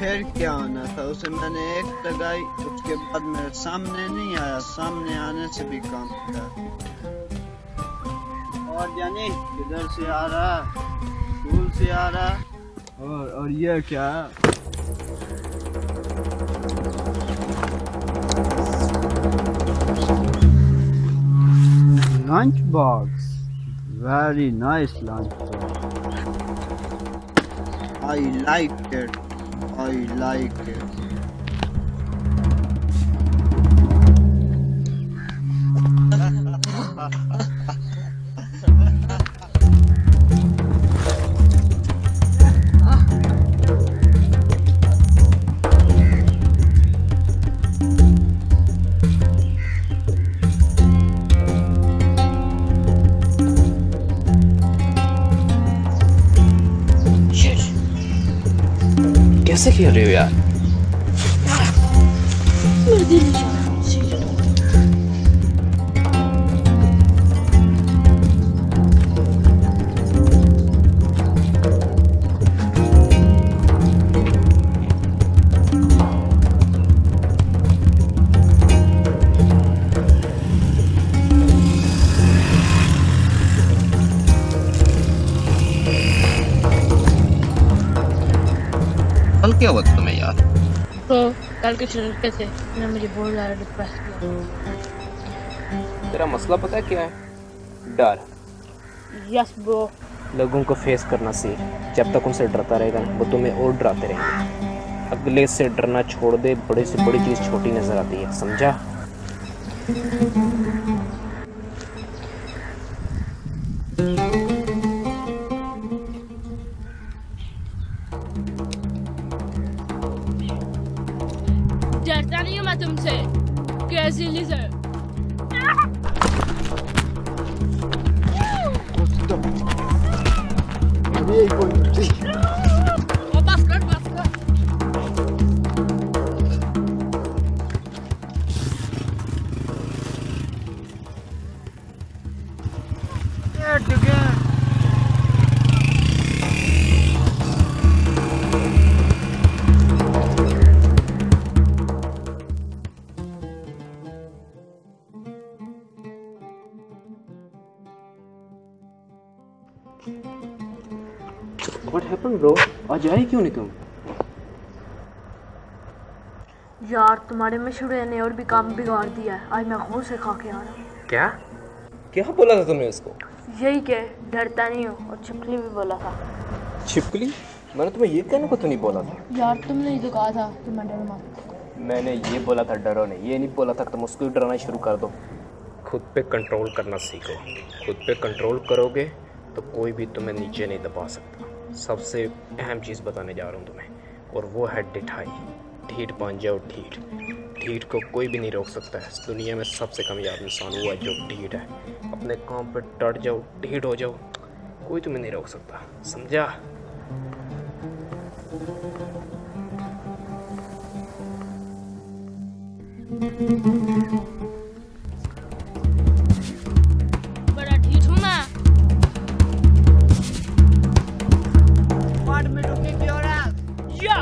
फिर क्या होना था? उसे मैंने एक लगाई, उसके बाद मेरे सामने नहीं आया। सामने आने से भी काम किया और जानी किधर से आ रहा? स्कूल से आ रहा? और और ये क्या? Lunch box. Very nice lunch box. I like it. I like it Nasıl geliyor ya? Madem. कल क्या हुआ तुम्हें यार तो कल के लड़के से ने मुझे बहुत ज़्यादा डिप्रेस किया। तेरा मसला पता है क्या है? डर। यस ब्रो लोगों को फेस करना सीख। जब तक उनसे डरता रहेगा वो तुम्हें और डराते रहेंगे। अगले से डरना छोड़ दे बड़े से बड़ी चीज़ छोटी नज़र आती है समझा? डरता नहीं मैं तुमसे? कैसी लिजर? व्हाट हैपेंड ब्रो आज आए क्यों नहीं तुम? यार तुम्हारे मशहूर ने और भी काम बिगाड़ दिया है। आज मैं खुद से खा के आ रहा हूँ। क्या? क्या बोला था तुमने उसको? यही के डरता नहीं हूँ और छिपकली भी बोला था। छिपकली? मैंने तुम्हें ये कहने को तो नहीं बोला था। यार तुमने ही तो कहा था कि मैं डर मत। मैंने ये बोला था डरो नहीं। ये नहीं बोला था कि तुम उसको डराना शुरू कर दो। खुद पे कंट्रोल करना सीखो। खुद पे कंट्रोल करोगे तो कोई भी तुम्हें नीचे नहीं दबा सकता। सबसे अहम चीज़ बताने जा रहा हूँ तुम्हें, और वो है डिठाई। ढीठ बन जाओ ढीठ। ढीठ को कोई भी नहीं रोक सकता है। दुनिया में सबसे कामयाब इंसान वो है जो ढीठ है। अपने काम पर डट जाओ, ढीठ हो जाओ। कोई तुम्हें नहीं रोक सकता। समझा?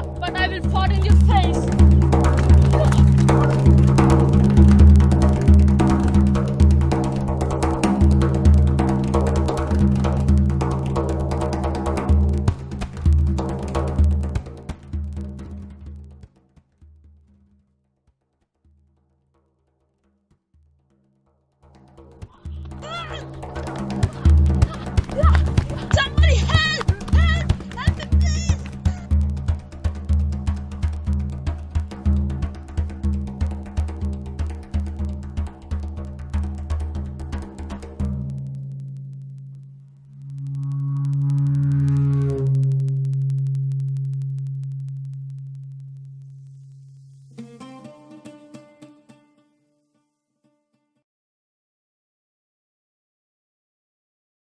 but I will fall in your face.